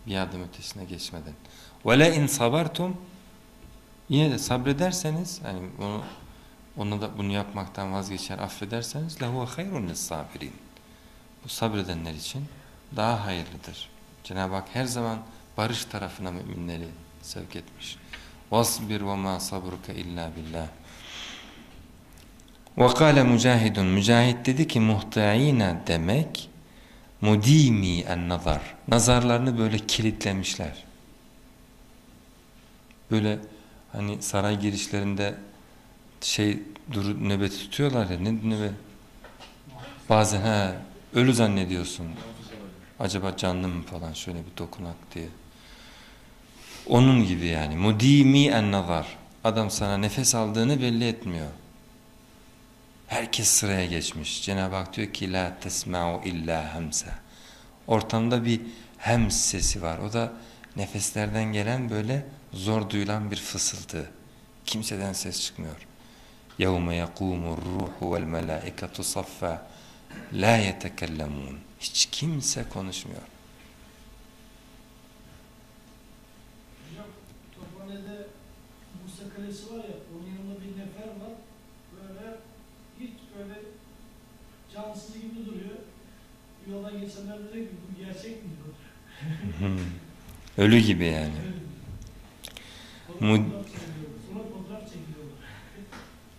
Bir adım ötesine geçmeden. Ve le in sabartum yine de sabrederseniz hani onu ona da bunu yapmaktan vazgeçer affederseniz lehu hayrun lis-sabirin bu sabredenler için daha hayırlıdır. Cenab-ı Hak her zaman barış tarafına müminleri sevk etmiş. Vasbir ve ma sabruka illa billah. Vakale mücahidun. Mücahit dedi ki muhtaina demek mudimi en nazar. Nazarlarını böyle kilitlemişler. Böyle hani saray girişlerinde şey duru nöbet tutuyorlar ya ne nöbet bazen ha ölü zannediyorsun. Acaba canlı mı falan şöyle bir dokunak diye. Onun gibi yani. Mudimi en nazar. Adam sana nefes aldığını belli etmiyor. Herkes sıraya geçmiş. Cenab-ı Hak diyor ki la tesma'u illa hamsa. Ortamda bir hems sesi var. O da nefeslerden gelen böyle zor duyulan bir fısıltı. Kimseden ses çıkmıyor. يَوْمَ يَقُومُ الرُّوحُ وَالْمَلَائِكَةُ صَفَّا la yetekellemun. Hiç kimse konuşmuyor.
Bursa kalesi var ya, onun yanında bir nefer var böyle hiç böyle cansız gibi duruyor. Yoldan geçenler diyor ki bu gerçek mi.
Ölü gibi yani. Mud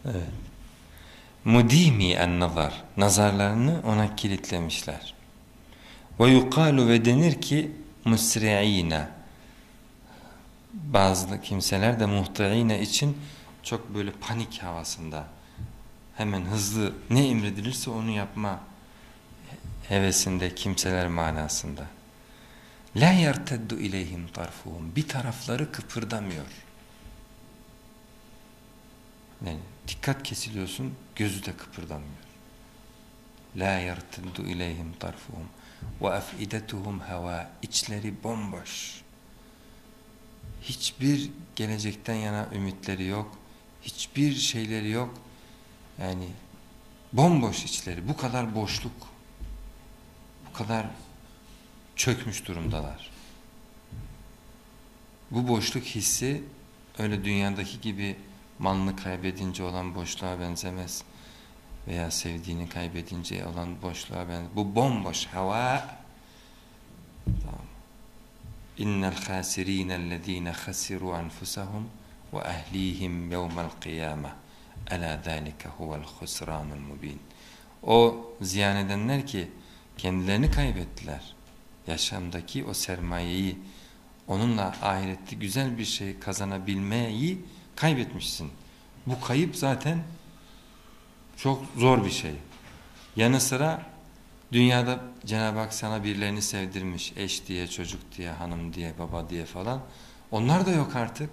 evet. Mudimi en nazar. Nazarlarını ona kilitlemişler. Ve yukalu ve denir ki musri'ine. Bazı kimseler de muhti'ine için çok böyle panik havasında hemen hızlı ne emredilirse onu yapma hevesinde kimseler manasında. La yerteddu ileyhim tarfuhum. Bir tarafları kıpırdamıyor. Yani dikkat kesiliyorsun, gözü de kıpırdamıyor. La yerteddu ileyhim tarfuhum ve afidetuhum hava. İçleri bomboş. Hiçbir gelecekten yana ümitleri yok. Hiçbir şeyleri yok. Yani bomboş içleri. Bu kadar boşluk. Bu kadar çökmüş durumdalar. Bu boşluk hissi öyle dünyadaki gibi malını kaybedince olan boşluğa benzemez. Veya sevdiğini kaybedince olan boşluğa benzemez. Bu bomboş hava. Tamam. İnnel khasirînellezîne khasirû enfusahum ve ehlîhim yevmel kıyâme. Elâ zâlike huvel husrânul mubîn. O ziyan edenler ki kendilerini kaybettiler. Yaşamdaki o sermayeyi onunla ahirette güzel bir şey kazanabilmeyi kaybetmişsin. Bu kayıp zaten çok zor bir şey. Yanı sıra dünyada Cenab-ı Hak sana birilerini sevdirmiş. Eş diye, çocuk diye, hanım diye, baba diye falan. Onlar da yok artık.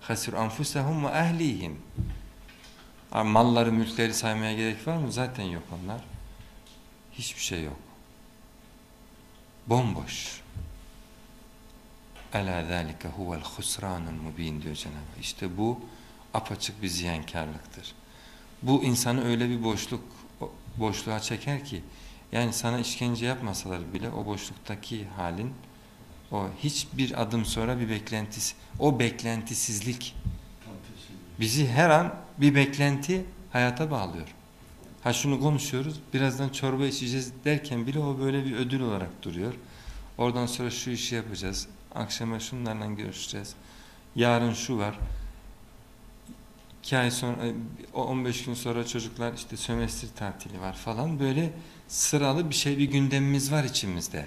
Hasir anfusahum ve ehlihim. Malları, mülkleri saymaya gerek var mı? Zaten yok onlar. Hiçbir şey yok. Bomboş. Ela zâlike huvel husranul mubin diyor Cenab-ı. İşte bu apaçık bir ziyankarlıktır. Bu insanı öyle bir boşluk boşluğa çeker ki yani sana işkence yapmasalar bile o boşluktaki halin o hiçbir adım sonra bir beklentisi o beklentisizlik bizi her an bir beklenti hayata bağlıyor. Ha şunu konuşuyoruz birazdan çorba içeceğiz derken bile o böyle bir ödül olarak duruyor. Oradan sonra şu işi yapacağız. Akşama şunlarla görüşeceğiz. Yarın şu var. 2 ay sonra 15 gün sonra çocuklar işte sömestr tatili var falan böyle sıralı bir şey bir gündemimiz var içimizde.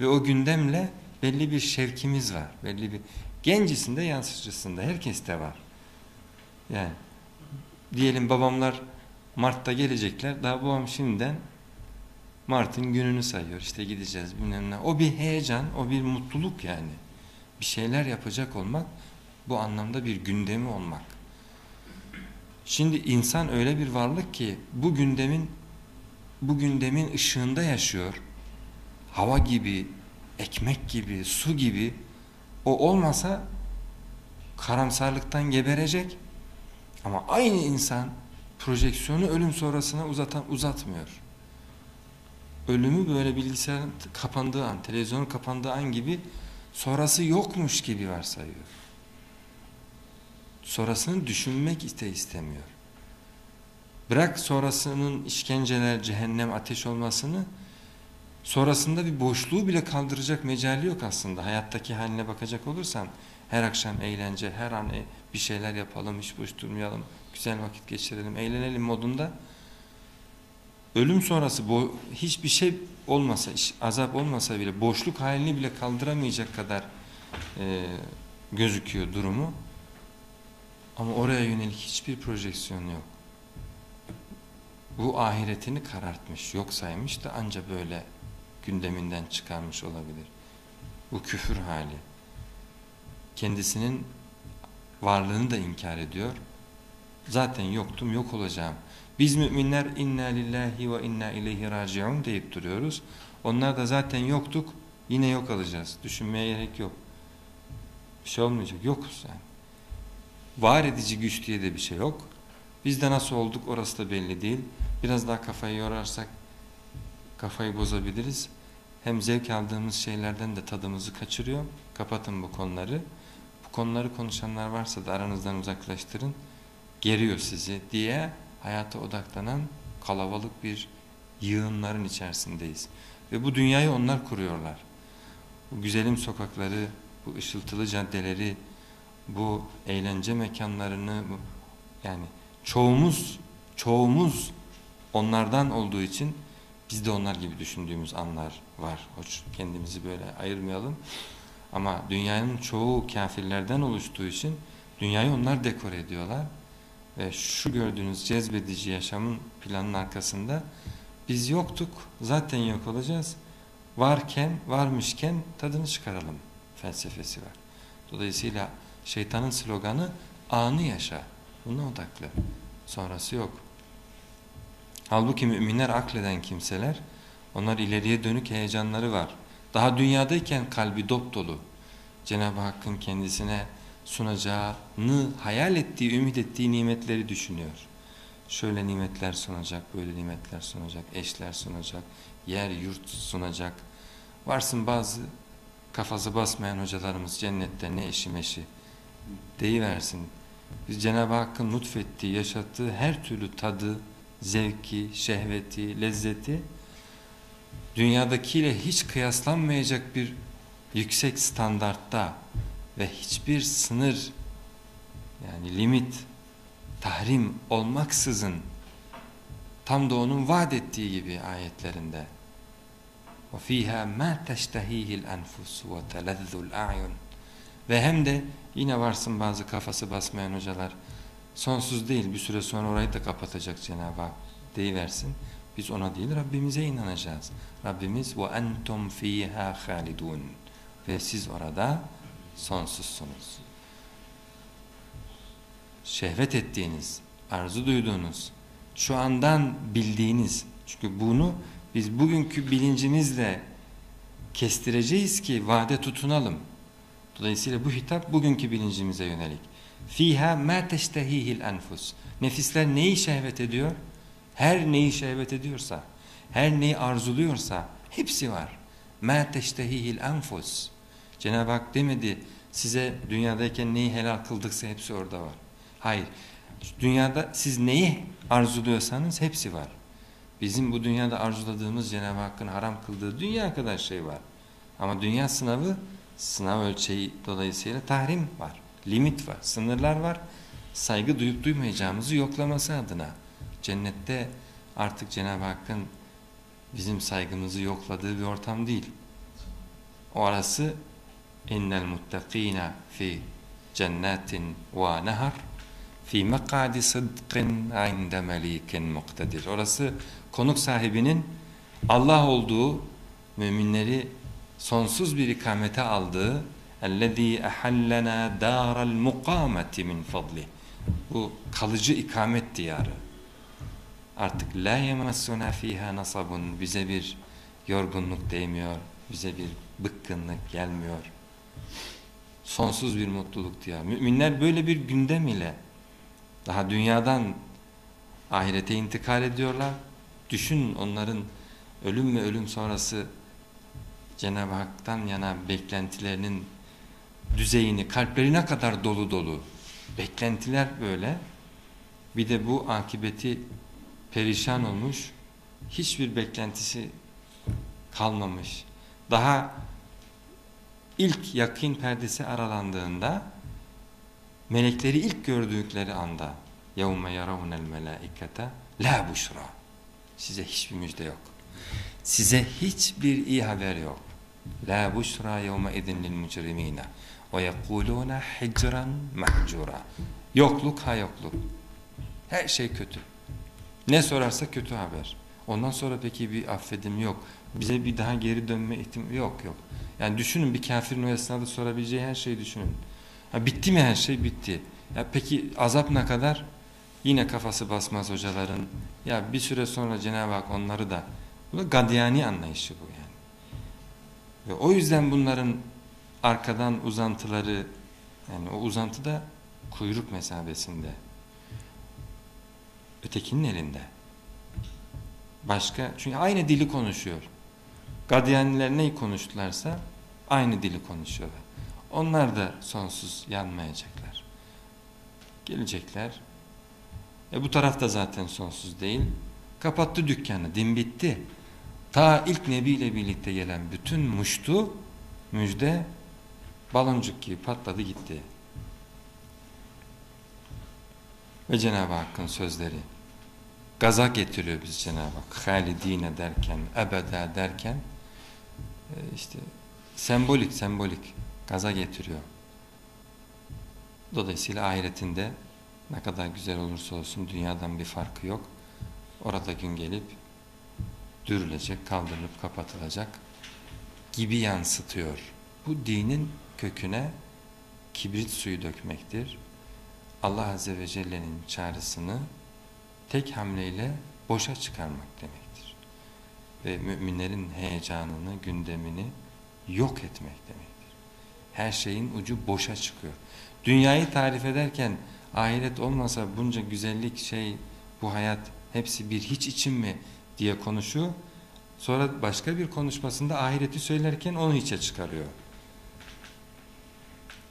Ve o gündemle belli bir şevkimiz var. Belli bir gencisinde yansıcısında herkeste var. Yani diyelim babamlar Mart'ta gelecekler. Daha babam şimdiden Mart'ın gününü sayıyor. İşte gideceğiz bilmem ne. O bir heyecan, o bir mutluluk yani. Bir şeyler yapacak olmak bu anlamda bir gündemi olmak. Şimdi insan öyle bir varlık ki bu gündemin bu gündemin ışığında yaşıyor. Hava gibi, ekmek gibi, su gibi o olmasa karamsarlıktan geberecek. Ama aynı insan projeksiyonu ölüm sonrasına uzatan uzatmıyor. Ölümü böyle bilgisayarın kapandığı an, televizyonun kapandığı an gibi sonrası yokmuş gibi varsayıyor. Sonrasını düşünmek iste istemiyor. Bırak sonrasının işkenceler, cehennem, ateş olmasını sonrasında bir boşluğu bile kaldıracak mecali yok aslında. Hayattaki haline bakacak olursan her akşam eğlence, her an e, bir şeyler yapalım, hiç boş durmayalım, güzel vakit geçirelim, eğlenelim modunda ölüm sonrası hiçbir şey olmasa, azap olmasa bile boşluk halini bile kaldıramayacak kadar e, gözüküyor durumu. Ama oraya yönelik hiçbir projeksiyon yok. Bu ahiretini karartmış, yok saymış da anca böyle gündeminden çıkarmış olabilir. Bu küfür hali. Kendisinin varlığını da inkar ediyor. Zaten yoktum, yok olacağım. Biz müminler inna lillahi ve inna ileyhi raciun deyip duruyoruz. Onlar da zaten yoktuk, yine yok alacağız. Düşünmeye gerek yok. Bir şey olmayacak, yokuz yani. Var edici güç diye de bir şey yok. Biz de nasıl olduk orası da belli değil. Biraz daha kafayı yorarsak kafayı bozabiliriz. Hem zevk aldığımız şeylerden de tadımızı kaçırıyor. Kapatın bu konuları. Bu konuları konuşanlar varsa da aranızdan uzaklaştırın. Geriyor sizi diye hayata odaklanan kalabalık bir yığınların içerisindeyiz. Ve bu dünyayı onlar kuruyorlar. Bu güzelim sokakları, bu ışıltılı caddeleri, bu eğlence mekanlarını bu, yani çoğumuz çoğumuz onlardan olduğu için biz de onlar gibi düşündüğümüz anlar var. Hoş kendimizi böyle ayırmayalım. Ama dünyanın çoğu kafirlerden oluştuğu için dünyayı onlar dekor ediyorlar. Ve şu gördüğünüz cezbedici yaşamın planının arkasında biz yoktuk, zaten yok olacağız. Varken, varmışken tadını çıkaralım felsefesi var. Dolayısıyla şeytanın sloganı anı yaşa. Buna odaklı. Sonrası yok. Halbuki müminler akleden kimseler, onlar ileriye dönük heyecanları var. Daha dünyadayken kalbi dop dolu. Cenab-ı Hakk'ın kendisine sunacağını hayal ettiği, ümit ettiği nimetleri düşünüyor. Şöyle nimetler sunacak, böyle nimetler sunacak, eşler sunacak, yer yurt sunacak. Varsın bazı kafası basmayan hocalarımız cennette ne eşi meşi deyiversin. Biz Cenab-ı Hakk'ın lütfettiği, yaşattığı her türlü tadı, zevki, şehveti, lezzeti dünyadakiyle hiç kıyaslanmayacak bir yüksek standartta ve hiçbir sınır yani limit, tahrim olmaksızın tam da onun vaat ettiği gibi ayetlerinde وَفِيهَا مَا تَشْتَهِيهِ الْاَنْفُسُ وَتَلَذُّ الْاَعْيُنُ Ve hem de yine varsın bazı kafası basmayan hocalar sonsuz değil bir süre sonra orayı da kapatacak Cenab-ı Hak deyiversin. Biz ona değil Rabbimize inanacağız. Rabbimiz وَاَنْتُمْ ف۪يهَا خَالِدُونَ Ve siz orada sonsuzsunuz. Şehvet ettiğiniz, arzu duyduğunuz, şu andan bildiğiniz, çünkü bunu biz bugünkü bilincimizle kestireceğiz ki vade tutunalım. Dolayısıyla bu hitap bugünkü bilincimize yönelik. Fiha ma teştehihil enfus. Nefisler neyi şehvet ediyor? Her neyi şehvet ediyorsa, her neyi arzuluyorsa hepsi var. Ma teştehihil enfus. Cenab-ı Hak demedi size dünyadayken neyi helal kıldıksa hepsi orada var. Hayır. Dünyada siz neyi arzuluyorsanız hepsi var. Bizim bu dünyada arzuladığımız Cenab-ı Hakk'ın haram kıldığı dünya kadar şey var. Ama dünya sınavı, sınav ölçeği dolayısıyla tahrim var. Limit var, sınırlar var. Saygı duyup duymayacağımızı yoklaması adına. Cennette artık Cenab-ı Hakk'ın bizim saygımızı yokladığı bir ortam değil. Orası innel muttakina fi cennetin ve nehar fi mekadi sıdkın inde melikin muktedir. Orası konuk sahibinin Allah olduğu müminleri sonsuz bir ikamete aldığı اَلَّذ۪ي اَحَلَّنَا دَارَ الْمُقَامَةِ مِنْ فَضْلِ Bu kalıcı ikamet diyarı. Artık la yemassuna fiha nasabun bize bir yorgunluk değmiyor, bize bir bıkkınlık gelmiyor. Sonsuz bir mutluluk diyarı. Müminler böyle bir gündem ile daha dünyadan ahirete intikal ediyorlar. Düşün onların ölüm ve ölüm sonrası Cenab-ı Hak'tan yana beklentilerinin düzeyini, kalplerine kadar dolu dolu. Beklentiler böyle. Bir de bu akibeti perişan olmuş, hiçbir beklentisi kalmamış. Daha ilk yakın perdesi aralandığında melekleri ilk gördükleri anda يَوْمَ يَرَوْنَ الْمَلَائِكَةَ لَا بُشْرَى Size hiçbir müjde yok. Size hiçbir iyi haber yok. لَا بُشْرَى يَوْمَ اِذٍ لِلْمُجْرِم۪ينَ وَيَقُولُونَ حِجْرًا مَحْجُورًا Yokluk ha yokluk. Her şey kötü. Ne sorarsa kötü haber. Ondan sonra peki bir affedim yok. Bize bir daha geri dönme ihtimali yok yok. Yani düşünün bir kafirin o esnada sorabileceği her şeyi düşünün. Ha, bitti mi her şey? Bitti. Ya peki azap ne kadar? Yine kafası basmaz hocaların. Ya bir süre sonra Cenab-ı Hak onları da bu da gadyani anlayışı bu yani. Ve o yüzden bunların arkadan uzantıları yani o uzantı da kuyruk mesabesinde. Ötekinin elinde. Başka çünkü aynı dili konuşuyor. Gadyaniler neyi konuştularsa aynı dili konuşuyorlar. Onlar da sonsuz yanmayacaklar. Gelecekler. E bu taraf da zaten sonsuz değil. Kapattı dükkanı. Din bitti. Ta ilk Nebi ile birlikte gelen bütün muştu, müjde baloncuk gibi patladı gitti. Ve Cenab-ı Hakk'ın sözleri gaza getiriyor biz Cenab-ı Hak. Halidine derken, ebeda derken işte sembolik sembolik gaza getiriyor. Dolayısıyla ahiretinde ne kadar güzel olursa olsun dünyadan bir farkı yok. Orada gün gelip dürülecek, kaldırılıp kapatılacak gibi yansıtıyor. Bu dinin köküne kibrit suyu dökmektir. Allah Azze ve Celle'nin çağrısını tek hamleyle boşa çıkarmak demektir. Ve müminlerin heyecanını, gündemini yok etmek demektir. Her şeyin ucu boşa çıkıyor. Dünyayı tarif ederken ahiret olmasa bunca güzellik şey, bu hayat hepsi bir hiç için mi diye konuşuyor. Sonra başka bir konuşmasında ahireti söylerken onu hiçe çıkarıyor.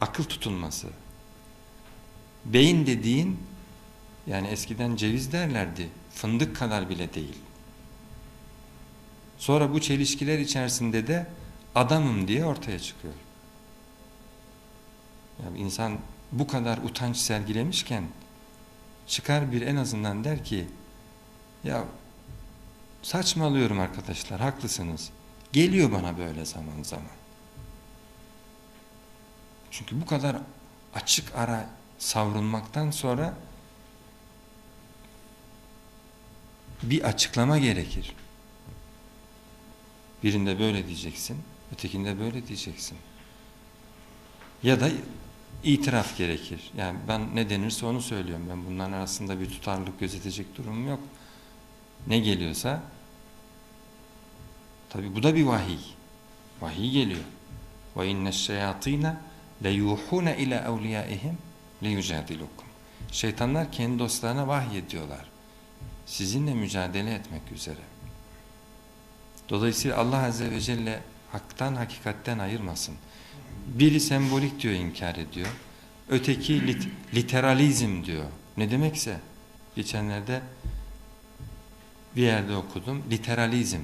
Akıl tutulması. Beyin dediğin yani eskiden ceviz derlerdi. Fındık kadar bile değil. Sonra bu çelişkiler içerisinde de adamım diye ortaya çıkıyor. Yani insan bu kadar utanç sergilemişken çıkar bir en azından der ki ya saçmalıyorum arkadaşlar haklısınız. Geliyor bana böyle zaman zaman. Çünkü bu kadar açık ara savrulmaktan sonra bir açıklama gerekir. Birinde böyle diyeceksin, ötekinde böyle diyeceksin. Ya da itiraf gerekir. Yani ben ne denirse onu söylüyorum. Ben bunların arasında bir tutarlılık gözetecek durumum yok. Ne geliyorsa tabi bu da bir vahiy. Vahiy geliyor. Ve inne şeyatîne leyuhûne ile evliyaihim leyucadilukum. Şeytanlar kendi dostlarına vahiy ediyorlar. Sizinle mücadele etmek üzere. Dolayısıyla Allah Azze ve Celle haktan hakikatten ayırmasın. Biri sembolik diyor inkar ediyor. Öteki lit literalizm diyor. Ne demekse geçenlerde bir yerde okudum. Literalizm.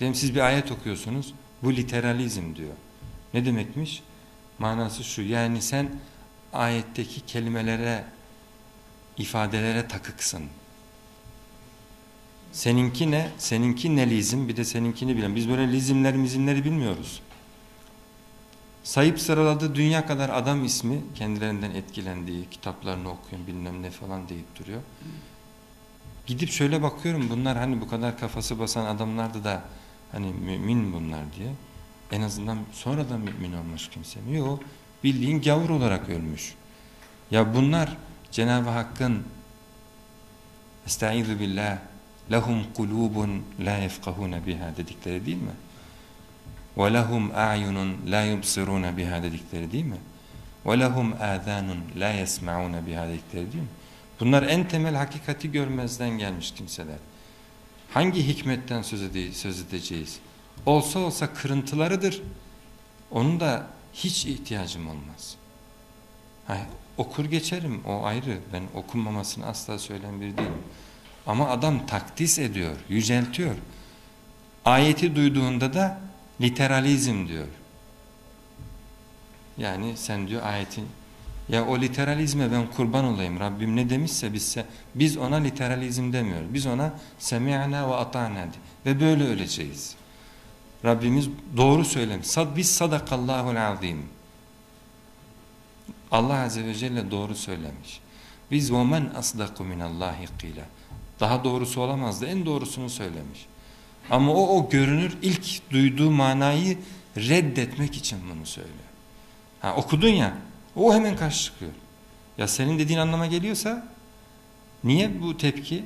Dedim siz bir ayet okuyorsunuz. Bu literalizm diyor. Ne demekmiş? Manası şu. Yani sen ayetteki kelimelere, ifadelere takıksın. Seninki ne? Seninki ne lizim? Bir de seninkini bilen. Biz böyle lizimler mizimleri bilmiyoruz. Sayıp sıraladığı dünya kadar adam ismi kendilerinden etkilendiği, kitaplarını okuyan bilmem ne falan deyip duruyor. Gidip şöyle bakıyorum bunlar hani bu kadar kafası basan adamlardı da hani mümin bunlar diye. En azından sonradan mümin olmuş kimse mi? Yok. Bildiğin gavur olarak ölmüş. Ya bunlar Cenab-ı Hakk'ın Estaizu billah lehum kulubun la yefkahuna biha dedikleri değil mi? Lehum a'yunun la yubsiruna biha dedikleri değil mi? Lehum âzânun la yesma'una biha dedikleri değil mi? Bunlar en temel hakikati görmezden gelmiş kimseler. Hangi hikmetten söz, ede söz edeceğiz? Olsa olsa kırıntılarıdır. Onun da hiç ihtiyacım olmaz. Ha, okur geçerim o ayrı. Ben okunmamasını asla söyleyen bir değilim. Ama adam takdis ediyor, yüceltiyor. Ayeti duyduğunda da literalizm diyor. Yani sen diyor ayetin ya o literalizme ben kurban olayım. Rabbim ne demişse bizse biz ona literalizm demiyoruz. Biz ona semi'na ve ata'na ve böyle öleceğiz. Rabbimiz doğru söylemiş. Sad biz sadakallahul azim. Allah azze ve celle doğru söylemiş. Biz ve men asdaku minallahi qila. Daha doğrusu olamazdı. En doğrusunu söylemiş. Ama o o görünür ilk duyduğu manayı reddetmek için bunu söylüyor. Ha, okudun ya O hemen karşı çıkıyor. Ya senin dediğin anlama geliyorsa niye bu tepki?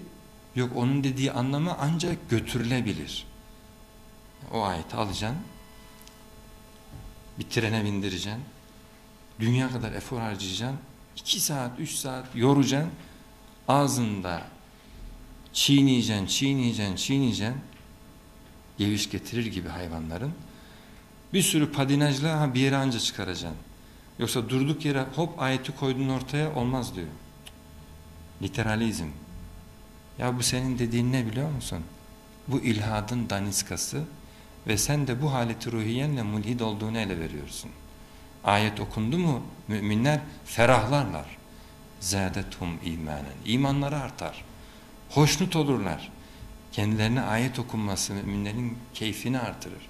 Yok onun dediği anlama ancak götürülebilir. O ayeti alacaksın, bir trene bindireceksin, dünya kadar efor harcayacaksın, iki saat, üç saat yoracaksın, ağzında çiğneyeceksin, çiğneyeceksin, çiğneyeceksin, geviş getirir gibi hayvanların. Bir sürü padinajla ha bir yere anca çıkaracaksın. Yoksa durduk yere hop ayeti koydun ortaya olmaz diyor. Literalizm. Ya bu senin dediğin ne biliyor musun? Bu ilhadın daniskası ve sen de bu haleti ruhiyenle mulhid olduğunu ele veriyorsun. Ayet okundu mu müminler ferahlarlar. Zâdethum imanen. İmanları artar. Hoşnut olurlar. Kendilerine ayet okunması müminlerin keyfini artırır.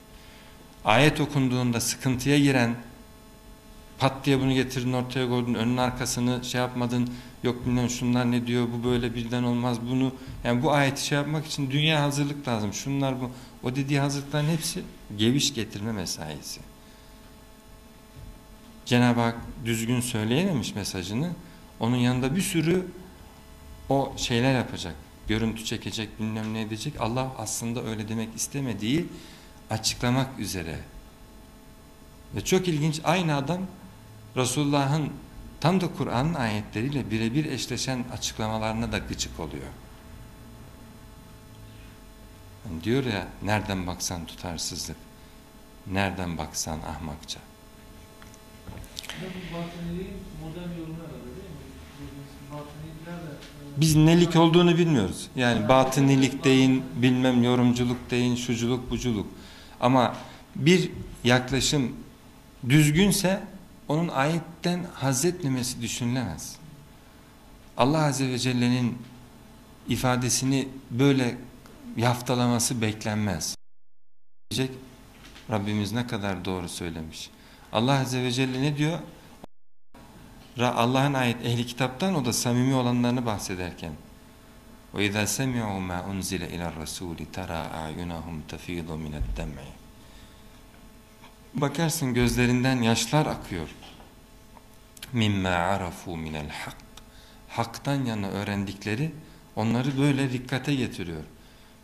Ayet okunduğunda sıkıntıya giren pat diye bunu getirdin ortaya koydun önün arkasını şey yapmadın yok bilmem şunlar ne diyor bu böyle birden olmaz bunu yani bu ayeti şey yapmak için dünya hazırlık lazım şunlar bu o dediği hazırlıkların hepsi geviş getirme mesaisi Cenab-ı Hak düzgün söyleyememiş mesajını onun yanında bir sürü o şeyler yapacak görüntü çekecek bilmem ne edecek Allah aslında öyle demek istemediği açıklamak üzere ve çok ilginç aynı adam Resulullah'ın tam da Kur'an'ın ayetleriyle birebir eşleşen açıklamalarına da gıcık oluyor. Yani diyor ya nereden baksan tutarsızlık, nereden baksan ahmakça.
Bu batıniliğin modern yorumu herhalde değil mi? Batınilikler de e,
Biz nelik olduğunu bilmiyoruz. Yani batınilik deyin, bilmem yorumculuk deyin, şuculuk, buculuk. Ama bir yaklaşım düzgünse onun ayetten haz etmemesi düşünülemez. Allah Azze ve Celle'nin ifadesini böyle yaftalaması beklenmez. Rabbimiz ne kadar doğru söylemiş. Allah Azze ve Celle ne diyor? Allah'ın ayet ehli kitaptan o da samimi olanlarını bahsederken وَاِذَا سَمِعُوا مَا اُنْزِلَ اِلَى الرَّسُولِ تَرَى اَعْيُنَهُمْ تَفِيضُ مِنَ الدَّمْعِ Bakarsın gözlerinden yaşlar akıyor. مِمَّا عَرَفُوا مِنَ الْحَقِّ Hak'tan yana öğrendikleri onları böyle dikkate getiriyor.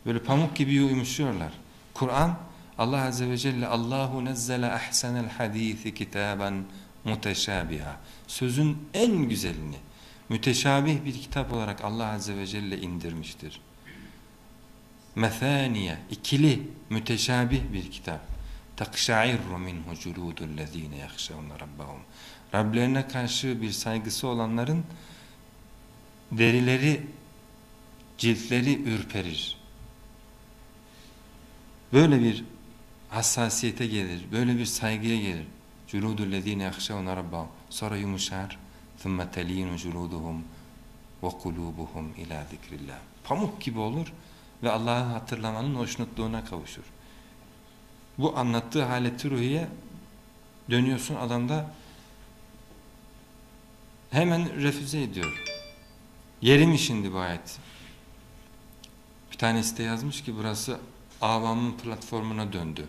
Böyle pamuk gibi yumuşuyorlar. Kur'an Allah Azze ve Celle Allahu nezzele ahsenel hadisi kitaben muteşabiha. Sözün en güzelini müteşabih bir kitap olarak Allah Azze ve Celle indirmiştir. Methaniye, ikili, müteşabih bir kitap. Takşairru minhu culudullezine yakşavne rabbahum. Rablerine karşı bir saygısı olanların derileri, ciltleri ürperir. Böyle bir hassasiyete gelir, böyle bir saygıya gelir. Culudullezine yakşavne rabbahum. Sonra yumuşar. ثُمَّ تَل۪ينُ جُلُودُهُمْ وَقُلُوبُهُمْ اِلٰى ذِكْرِ اللّٰهِ Pamuk gibi olur ve Allah'ı hatırlamanın hoşnutluğuna kavuşur. Bu anlattığı haleti ruhiye dönüyorsun adamda hemen refüze ediyor. Yeri mi şimdi bu ayet? Bir tanesi de yazmış ki burası avamın platformuna döndü.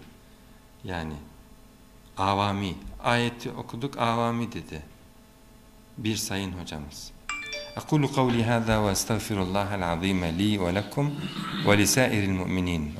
Yani avami. Ayeti okuduk avami dedi. bir sayın hocamız. أقول قولي هذا وأستغفر الله العظيم لي ولكم ولسائر المؤمنين